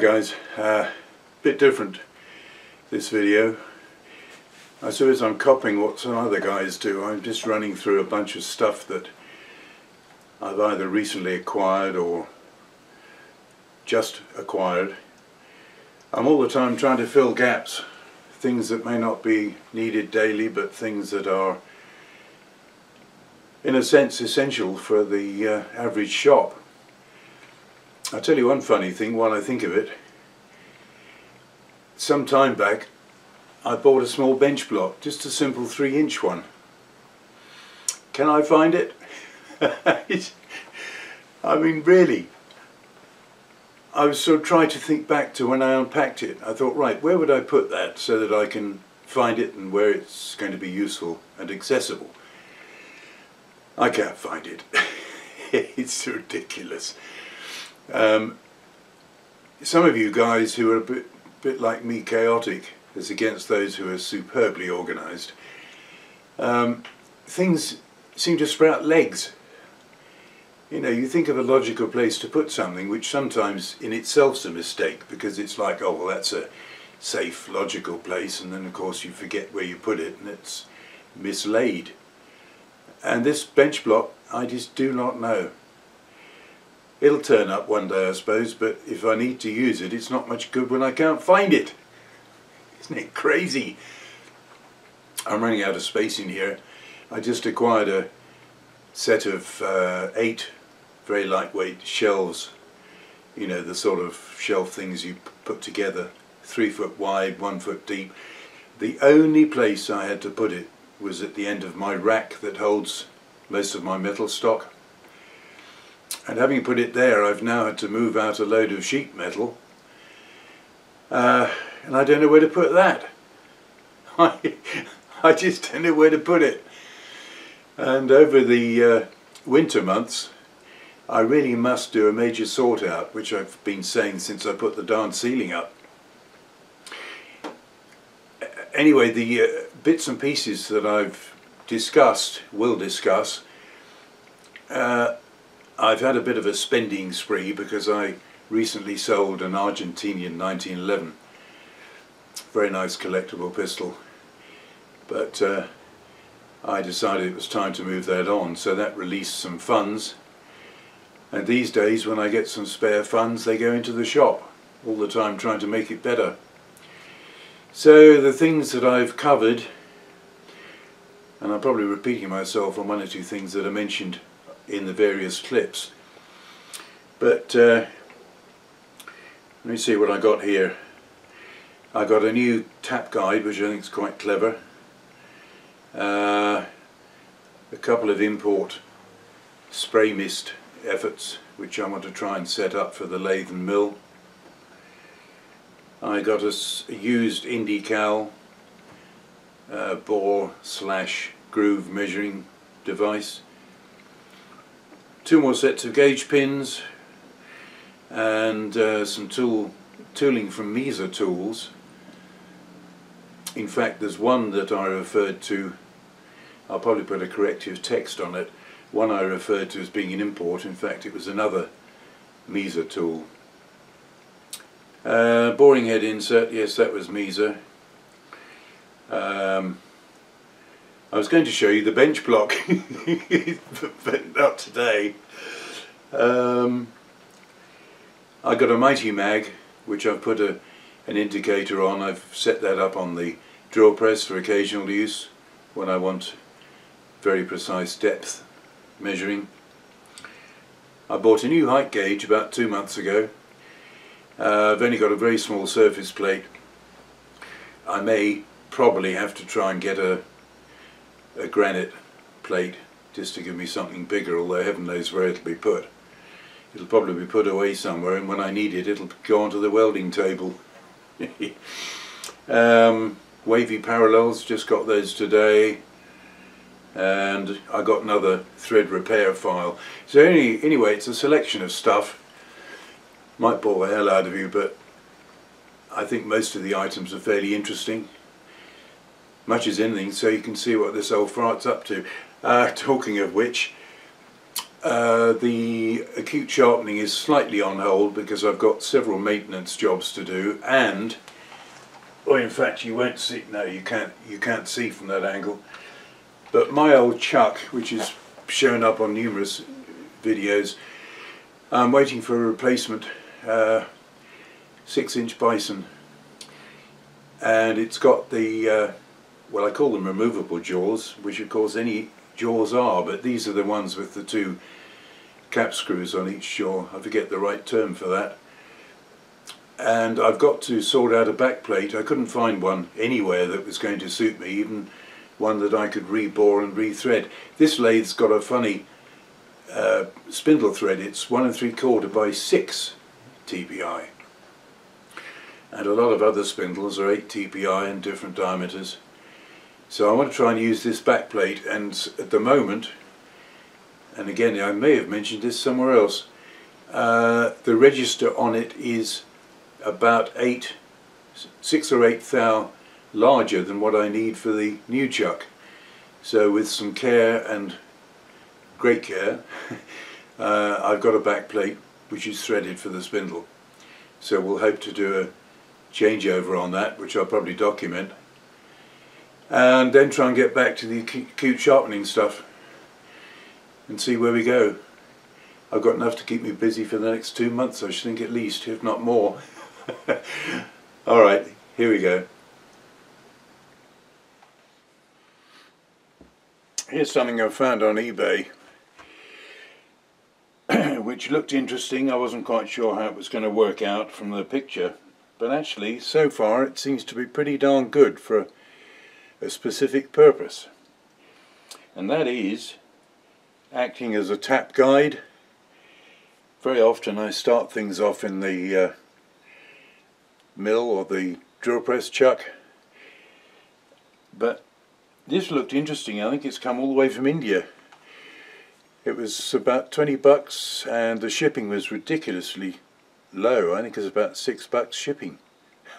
Guys, uh, bit different this video. I suppose I'm copying what some other guys do. I'm just running through a bunch of stuff that I've either recently acquired or just acquired. I'm all the time trying to fill gaps, things that may not be needed daily but things that are in a sense essential for the uh, average shop. I'll tell you one funny thing while I think of it. Some time back I bought a small bench block, just a simple three inch one. Can I find it? I mean really, I was sort of trying to think back to when I unpacked it. I thought, right, where would I put that so that I can find it and where it's going to be useful and accessible? I can't find it. it's ridiculous. Um, some of you guys who are a bit, bit like me chaotic as against those who are superbly organised, um, things seem to sprout legs. You know, you think of a logical place to put something which sometimes in itself is a mistake because it's like, oh, well, that's a safe, logical place, and then of course you forget where you put it and it's mislaid. And this bench block, I just do not know. It'll turn up one day, I suppose, but if I need to use it, it's not much good when I can't find it. Isn't it crazy? I'm running out of space in here. I just acquired a set of uh, eight very lightweight shelves. You know, the sort of shelf things you put together, three foot wide, one foot deep. The only place I had to put it was at the end of my rack that holds most of my metal stock. And having put it there, I've now had to move out a load of sheet metal. Uh, and I don't know where to put that. I, I just don't know where to put it. And over the uh, winter months, I really must do a major sort out, which I've been saying since I put the darn ceiling up. Anyway, the uh, bits and pieces that I've discussed, will discuss, uh, I've had a bit of a spending spree because I recently sold an Argentinian 1911. Very nice collectible pistol. But uh, I decided it was time to move that on, so that released some funds. And these days, when I get some spare funds, they go into the shop, all the time trying to make it better. So the things that I've covered, and I'm probably repeating myself on one or two things that are mentioned in the various clips. But uh, let me see what I got here. I got a new tap guide which I think is quite clever. Uh, a couple of import spray mist efforts which I want to try and set up for the lathe and mill. I got a, used Indycal uh, bore slash groove measuring device two more sets of gauge pins and uh, some tool tooling from Mesa Tools. In fact there's one that I referred to, I'll probably put a corrective text on it, one I referred to as being an import, in fact it was another Mesa tool. Uh, boring head insert, yes that was Mesa. Um, I was going to show you the bench block, but not today. Um, I got a Mighty Mag, which I've put a, an indicator on. I've set that up on the drill press for occasional use when I want very precise depth measuring. I bought a new height gauge about two months ago. Uh, I've only got a very small surface plate. I may probably have to try and get a a granite plate just to give me something bigger, although heaven knows where it'll be put. It'll probably be put away somewhere, and when I need it, it'll go onto the welding table. um, wavy parallels, just got those today. And I got another thread repair file. So any, anyway, it's a selection of stuff. Might bore the hell out of you, but I think most of the items are fairly interesting much as anything so you can see what this old fart's up to. Uh, talking of which, Uh, the acute sharpening is slightly on hold because I've got several maintenance jobs to do and well in fact you won't see no you can't you can't see from that angle but my old chuck which is shown up on numerous videos I'm waiting for a replacement uh, six inch Bison and it's got the uh, well I call them removable jaws which of course any jaws are, but these are the ones with the two cap screws on each jaw. I forget the right term for that. And I've got to sort out a back plate. I couldn't find one anywhere that was going to suit me, even one that I could rebore and rethread. This lathe's got a funny uh, spindle thread. It's one and three quarter by six TPI. And a lot of other spindles are 8 TPI in different diameters. So I want to try and use this back plate and at the moment, and again I may have mentioned this somewhere else, uh, the register on it is about 8, 6 or 8 thou larger than what I need for the new chuck. So with some care and great care, uh, I've got a back plate which is threaded for the spindle. So we'll hope to do a changeover on that, which I'll probably document and then try and get back to the acute sharpening stuff and see where we go. I've got enough to keep me busy for the next two months I should think at least, if not more. Alright, here we go. Here's something I found on eBay which looked interesting. I wasn't quite sure how it was going to work out from the picture but actually so far it seems to be pretty darn good for a specific purpose. And that is acting as a tap guide. Very often I start things off in the uh, mill or the drill press chuck. But this looked interesting. I think it's come all the way from India. It was about 20 bucks and the shipping was ridiculously low. I think it was about 6 bucks shipping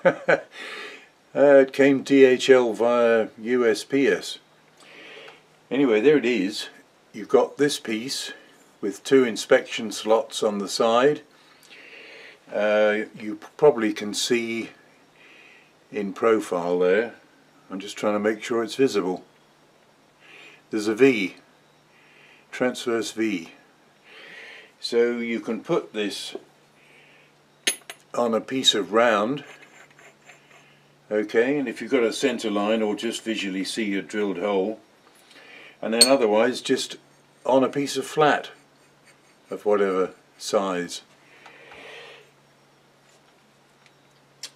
Uh, it came DHL via USPS. Anyway, there it is. You've got this piece with two inspection slots on the side. Uh, you probably can see in profile there. I'm just trying to make sure it's visible. There's a V, transverse V. So you can put this on a piece of round okay and if you've got a center line or just visually see your drilled hole and then otherwise just on a piece of flat of whatever size.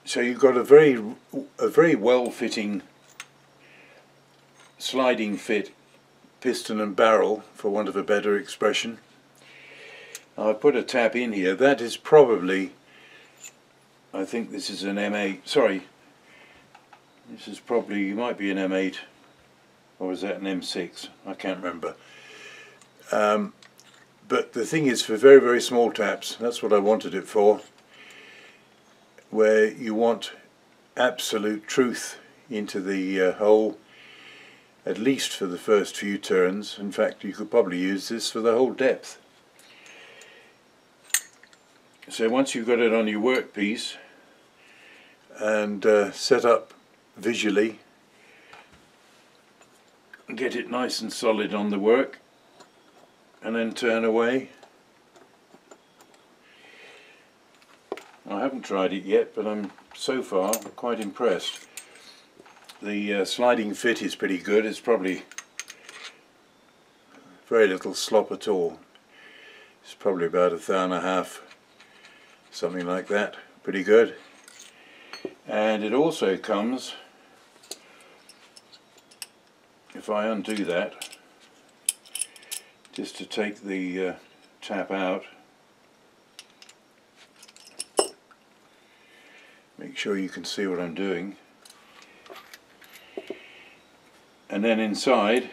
So you've got a very a very well fitting sliding fit piston and barrel for want of a better expression. I put a tap in here. That is probably I think this is an M8 sorry this is probably, you might be an M8 or is that an M6? I can't remember. Um, but the thing is for very very small taps, that's what I wanted it for, where you want absolute truth into the uh, hole at least for the first few turns. In fact you could probably use this for the whole depth. So once you've got it on your workpiece and uh, set up visually. Get it nice and solid on the work. And then turn away. I haven't tried it yet but I'm so far quite impressed. The uh, sliding fit is pretty good. It's probably very little slop at all. It's probably about a thou and a half something like that. Pretty good. And it also comes if I undo that just to take the uh, tap out make sure you can see what I'm doing. And then inside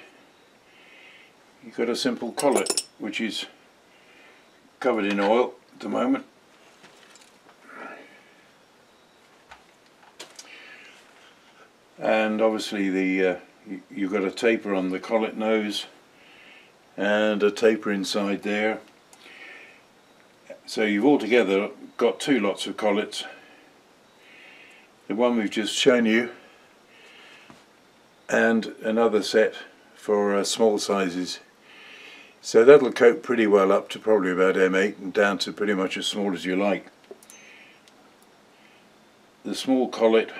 you've got a simple collet which is covered in oil at the moment. And obviously the uh, you've got a taper on the collet nose and a taper inside there. So you've altogether got two lots of collets. The one we've just shown you and another set for uh, small sizes. So that'll cope pretty well up to probably about M8 and down to pretty much as small as you like. The small collet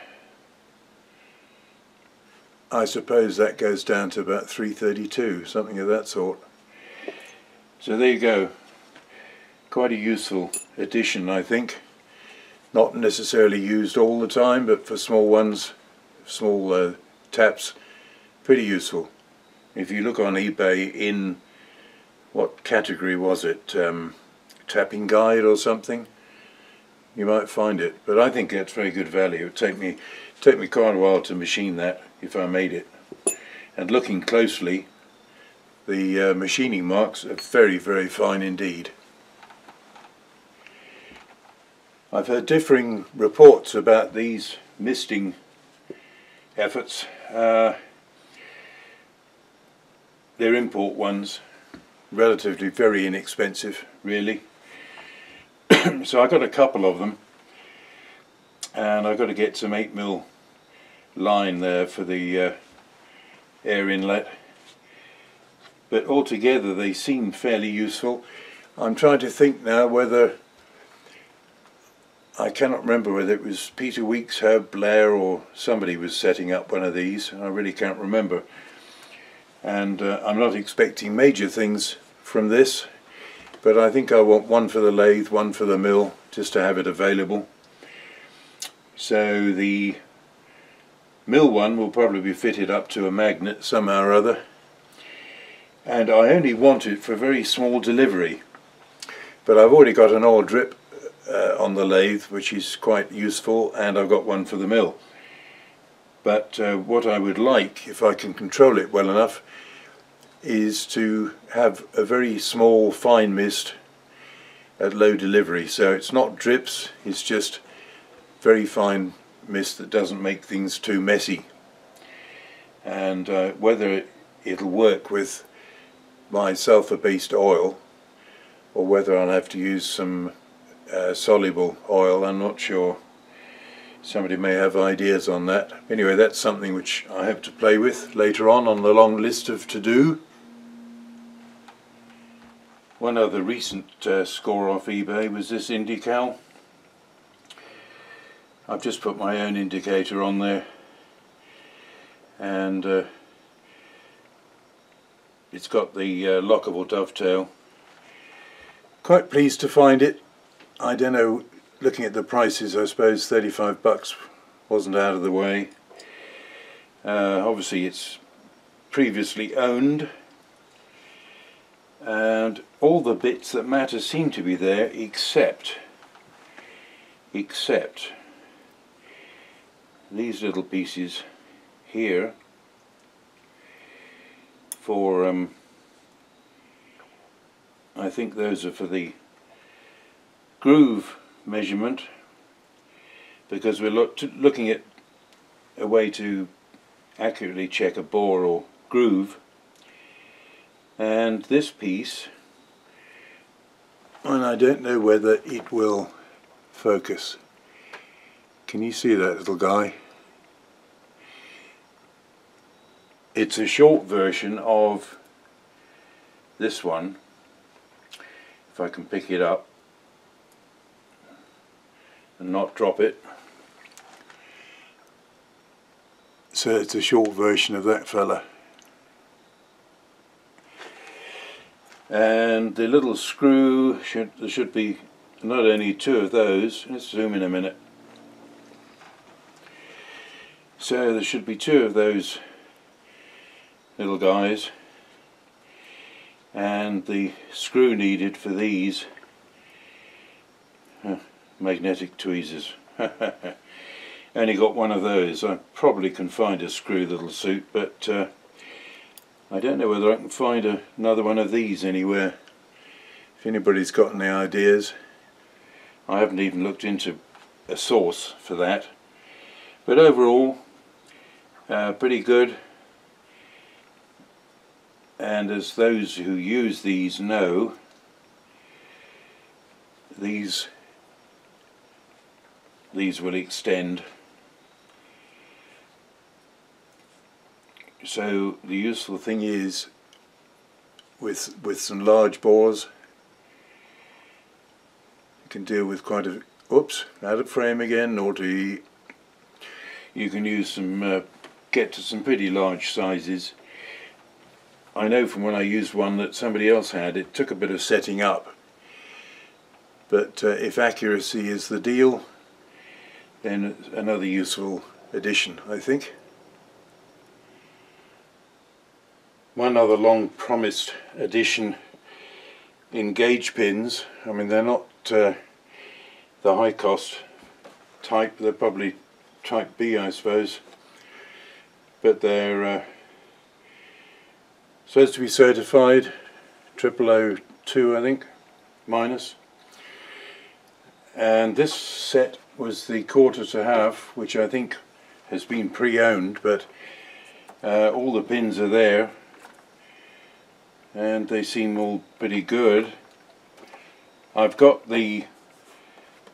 I suppose that goes down to about 332, something of that sort. So there you go. Quite a useful addition, I think. Not necessarily used all the time, but for small ones, small uh, taps, pretty useful. If you look on eBay in, what category was it, um, tapping guide or something, you might find it. But I think that's very good value. It take me, take me quite a while to machine that if I made it. And looking closely, the uh, machining marks are very, very fine indeed. I've heard differing reports about these misting efforts. Uh, they're import ones, relatively very inexpensive, really. so I got a couple of them, and I've got to get some 8 mil line there for the uh, air inlet. But altogether they seem fairly useful. I'm trying to think now whether I cannot remember whether it was Peter Weeks, Herb Blair or somebody was setting up one of these. I really can't remember. And uh, I'm not expecting major things from this but I think I want one for the lathe, one for the mill just to have it available. So the mill one will probably be fitted up to a magnet somehow or other. And I only want it for very small delivery. But I've already got an oil drip uh, on the lathe which is quite useful and I've got one for the mill. But uh, what I would like if I can control it well enough is to have a very small fine mist at low delivery. So it's not drips it's just very fine mist that doesn't make things too messy. And uh, whether it'll work with my sulfur based oil or whether I'll have to use some uh, soluble oil I'm not sure. Somebody may have ideas on that. Anyway that's something which I have to play with later on on the long list of to do one other recent uh, score off eBay was this Indycal I've just put my own indicator on there. And uh, it's got the uh, lockable dovetail. Quite pleased to find it. I don't know looking at the prices I suppose 35 bucks wasn't out of the way. Uh, obviously it's previously owned. And all the bits that matter seem to be there except except these little pieces here for um, I think those are for the groove measurement because we're look looking at a way to accurately check a bore or groove. And this piece and I don't know whether it will focus. Can you see that little guy it's a short version of this one. If I can pick it up and not drop it. So it's a short version of that fella. And the little screw should there should be not only two of those. Let's zoom in a minute. So there should be two of those little guys. And the screw needed for these magnetic tweezers. Only got one of those. I probably can find a screw that'll suit but uh, I don't know whether I can find a, another one of these anywhere. If anybody's got any ideas. I haven't even looked into a source for that. But overall uh, pretty good and as those who use these know these these will extend. So the useful thing is with with some large bores you can deal with quite a oops out of frame again naughty you can use some uh, get to some pretty large sizes I know from when I used one that somebody else had. It took a bit of setting up. But uh, if accuracy is the deal then another useful addition I think. One other long promised addition. In gauge pins. I mean they're not uh, the high cost type. They're probably type B I suppose. But they're uh, supposed to be certified triple O two I think minus. minus and this set was the quarter to half which I think has been pre-owned but uh, all the pins are there and they seem all pretty good. I've got the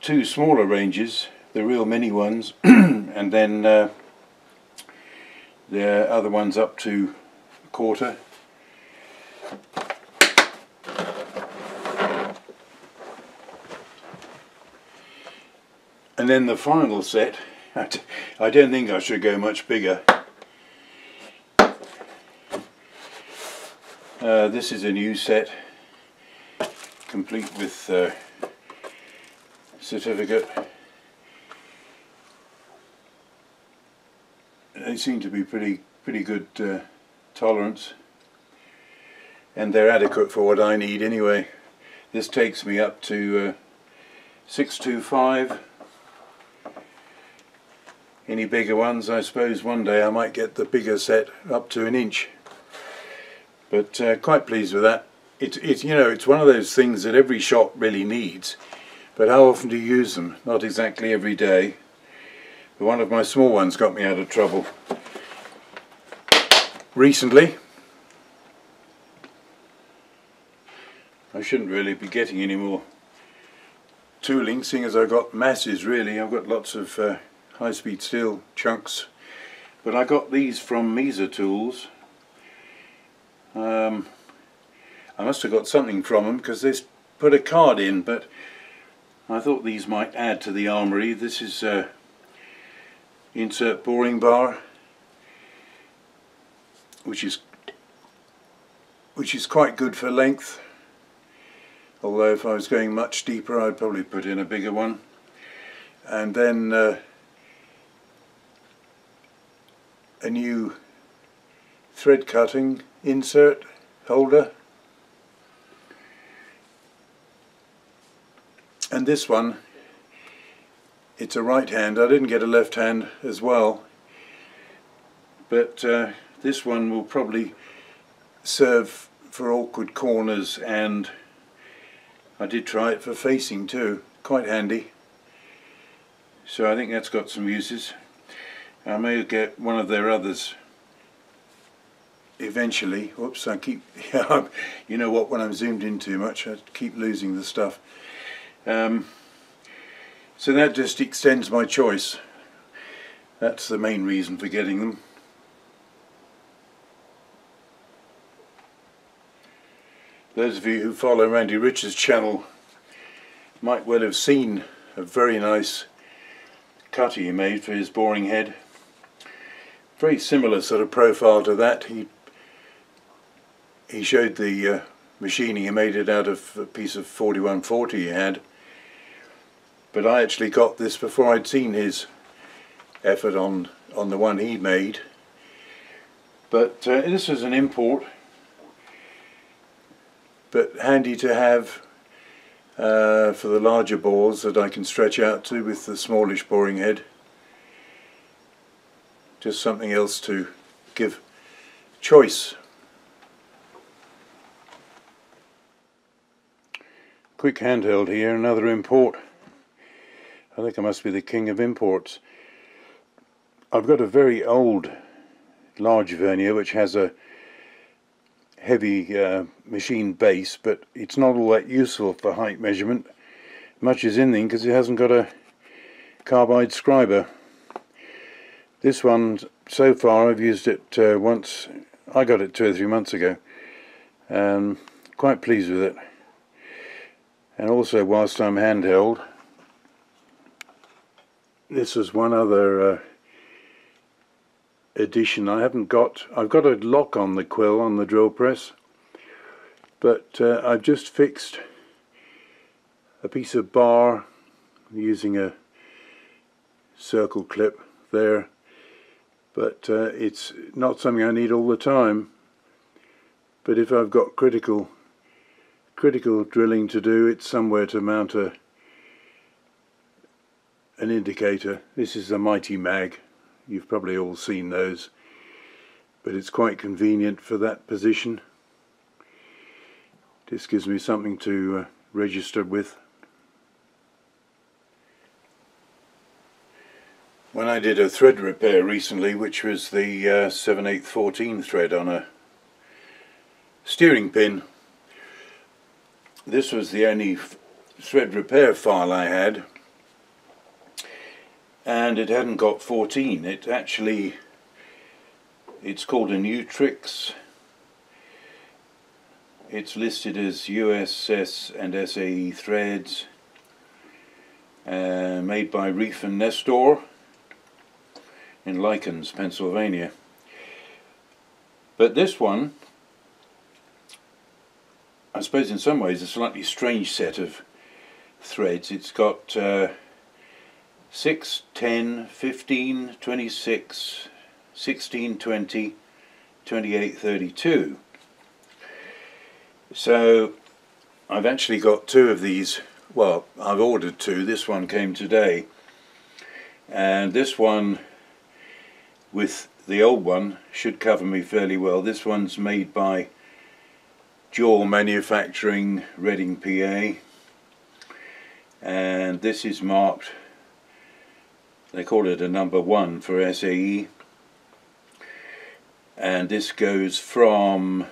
two smaller ranges, the real mini ones, and then uh, the other ones up to a quarter. And then the final set, I don't think I should go much bigger. Uh, this is a new set, complete with uh, certificate. They seem to be pretty pretty good uh, tolerance, and they're adequate for what I need anyway. This takes me up to uh, 625. Any bigger ones, I suppose one day I might get the bigger set up to an inch. But uh, quite pleased with that. It's it, you know it's one of those things that every shop really needs, but how often do you use them? Not exactly every day. But one of my small ones got me out of trouble recently. I shouldn't really be getting any more tooling, seeing as I've got masses really. I've got lots of uh, high-speed steel chunks, but I got these from Mesa Tools um, I must have got something from them because they put a card in, but I thought these might add to the armory. This is a insert boring bar, which is which is quite good for length. Although if I was going much deeper, I'd probably put in a bigger one. And then uh, a new thread cutting insert holder. And this one it's a right hand. I didn't get a left hand as well. But uh, this one will probably serve for awkward corners and I did try it for facing too. Quite handy. So I think that's got some uses I may get one of their others eventually, whoops, I keep, you know what, when I'm zoomed in too much, I keep losing the stuff. Um, so that just extends my choice. That's the main reason for getting them. Those of you who follow Randy Richards' channel might well have seen a very nice cutter he made for his boring head. Very similar sort of profile to that. He he showed the uh, machining he made it out of a piece of 4140 he had. But I actually got this before I'd seen his effort on on the one he made. But uh, this is an import. But handy to have uh, for the larger bores that I can stretch out to with the smallish boring head just something else to give choice Quick handheld here, another import. I think I must be the king of imports. I've got a very old large vernier which has a heavy uh, machine base, but it's not all that useful for height measurement. Much is in then because it hasn't got a carbide scriber. This one, so far, I've used it uh, once. I got it two or three months ago. Um, quite pleased with it. And also, whilst I'm handheld, this is one other uh, addition. I haven't got, I've got a lock on the quill on the drill press, but uh, I've just fixed a piece of bar using a circle clip there, but uh, it's not something I need all the time. But if I've got critical critical drilling to do, it's somewhere to mount a an indicator. This is a Mighty Mag. You've probably all seen those. But it's quite convenient for that position. This gives me something to uh, register with. When I did a thread repair recently, which was the uh, 7 8 14 thread on a steering pin, this was the only thread repair file I had and it hadn't got 14 it actually it's called a Nutrix. It's listed as USS and SAE threads uh, made by Reiff and Nestor in Lykens, Pennsylvania. But this one I suppose in some ways a slightly strange set of threads. It's got uh, 6, 10, 15, 26, 16, 20, 28, 32. So I've actually got two of these, well I've ordered two, this one came today. And this one with the old one should cover me fairly well. This one's made by Jaw Manufacturing, Reading PA and this is marked they call it a number one for SAE and this goes from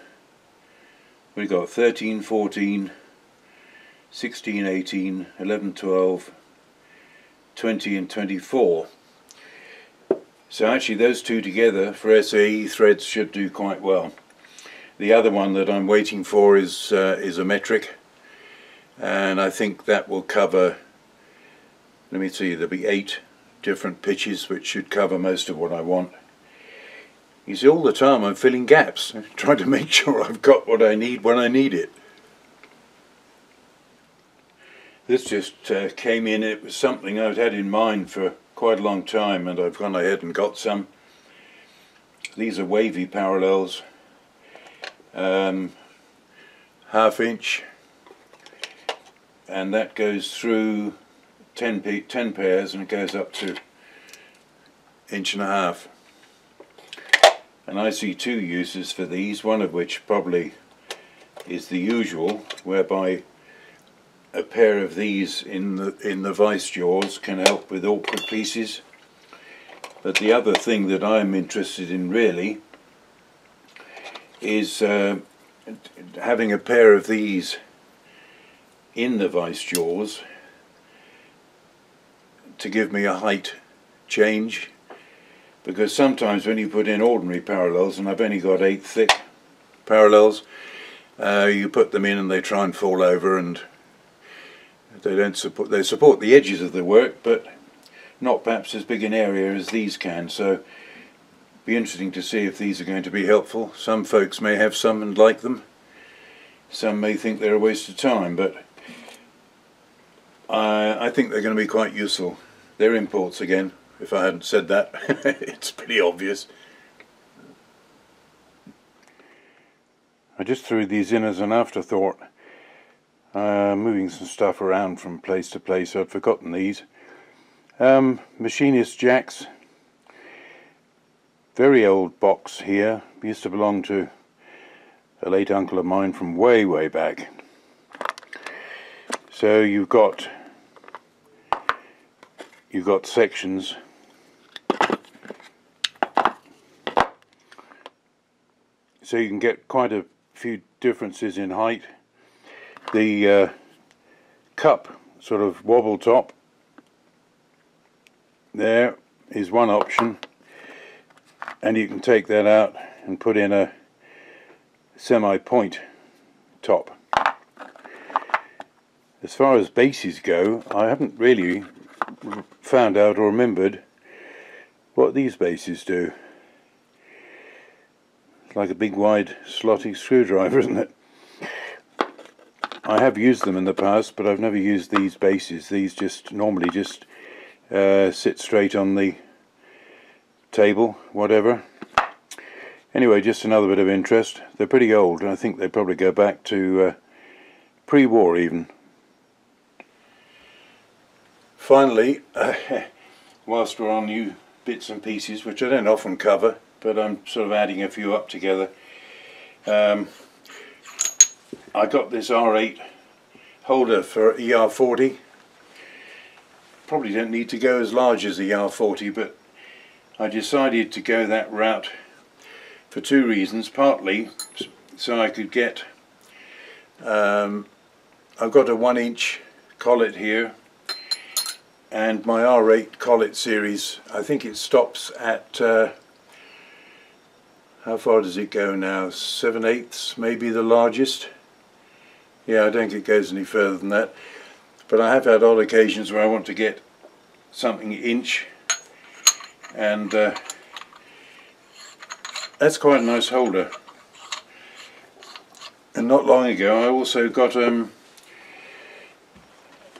we've got 13 14 16 18 11 12 20 and 24 so actually those two together for SAE threads should do quite well the other one that I'm waiting for is uh, is a metric and I think that will cover let me see there'll be eight different pitches which should cover most of what I want. You see all the time I'm filling gaps, trying to make sure I've got what I need when I need it. This just uh, came in, it was something I'd had in mind for quite a long time and I've gone ahead and got some. These are wavy parallels, um, half inch. And that goes through 10, 10 pairs and it goes up to inch and a half. And I see two uses for these one of which probably is the usual whereby a pair of these in the in the vice jaws can help with awkward pieces. But the other thing that I'm interested in really is uh, having a pair of these in the vice jaws to give me a height change. Because sometimes when you put in ordinary parallels and I've only got eight thick parallels uh, you put them in and they try and fall over and they don't support they support the edges of the work but not perhaps as big an area as these can so be interesting to see if these are going to be helpful some folks may have some and like them some may think they're a waste of time but I, I think they're going to be quite useful they're imports again, if I hadn't said that. it's pretty obvious. I just threw these in as an afterthought. Uh, moving some stuff around from place to place, so I'd forgotten these. Um, machinist jacks. Very old box here. Used to belong to a late uncle of mine from way, way back. So you've got you've got sections so you can get quite a few differences in height. The uh, cup sort of wobble top there is one option and you can take that out and put in a semi-point top. As far as bases go, I haven't really found out or remembered what these bases do. It's like a big wide slotty screwdriver, isn't it? I have used them in the past, but I've never used these bases. These just normally just uh, sit straight on the table, whatever. Anyway, just another bit of interest. They're pretty old, and I think they probably go back to uh, pre-war even. Finally, uh, whilst we're on new bits and pieces, which I don't often cover, but I'm sort of adding a few up together. Um, I got this R8 holder for ER40. Probably don't need to go as large as the R40, but I decided to go that route for two reasons. Partly so I could get, um, I've got a one inch collet here and my R8 collet series, I think it stops at, uh, how far does it go now? 7 eighths, maybe the largest. Yeah, I don't think it goes any further than that. But I have had odd occasions where I want to get something inch and uh, that's quite a nice holder. And not long ago I also got um,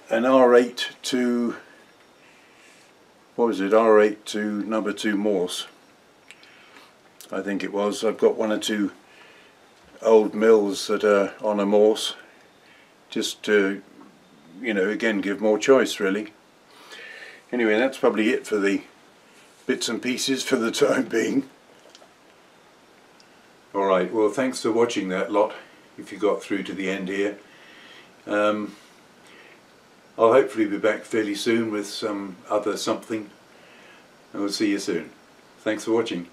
an R8 to what was it, R8 to number 2 Morse I think it was. I've got one or two old mills that are on a Morse just to you know again give more choice really. Anyway that's probably it for the bits and pieces for the time being. Alright well thanks for watching that lot if you got through to the end here. Um, I'll hopefully be back fairly soon with some other something and we'll see you soon. Thanks for watching